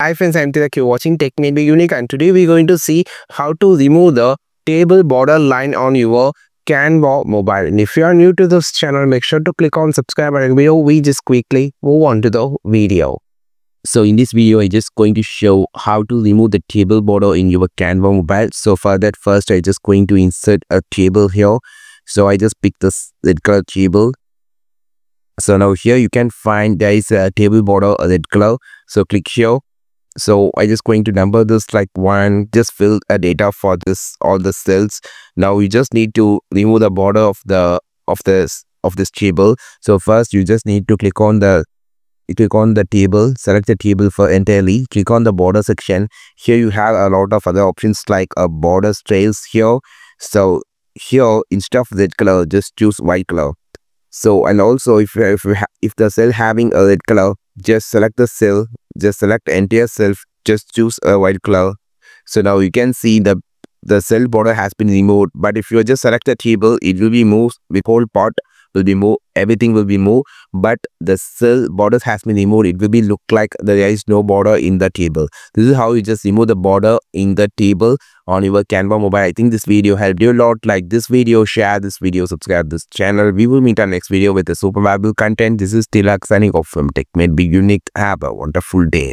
Hi friends, I'm Tilak. You're watching Tech Made Me Unique and today we're going to see how to remove the table border line on your Canva mobile. And if you are new to this channel, make sure to click on subscribe and video. We just quickly move on to the video. So in this video, I'm just going to show how to remove the table border in your Canva mobile. So for that, first I'm just going to insert a table here. So I just pick this red color table. So now here you can find there is a table border red color. So click here so i just going to number this like one just fill a data for this all the cells. Now we just need to remove the border of the of this of this table. So first you just need to click on the click on the table select the table for entirely click on the border section. Here you have a lot of other options like a border trails here. So here instead of red color just choose white color. So and also if if if the cell having a red color just select the cell just select entire cell just choose a white color. So now you can see the the cell border has been removed but if you just select the table it will be moved the whole part will be more everything will be more but the cell borders has been removed. It will be look like there is no border in the table. This is how you just remove the border in the table on your canva mobile. I think this video helped you a lot. Like this video share this video subscribe this channel. We will meet our next video with a super valuable content. This is tilak signing off from tech made me unique have a wonderful day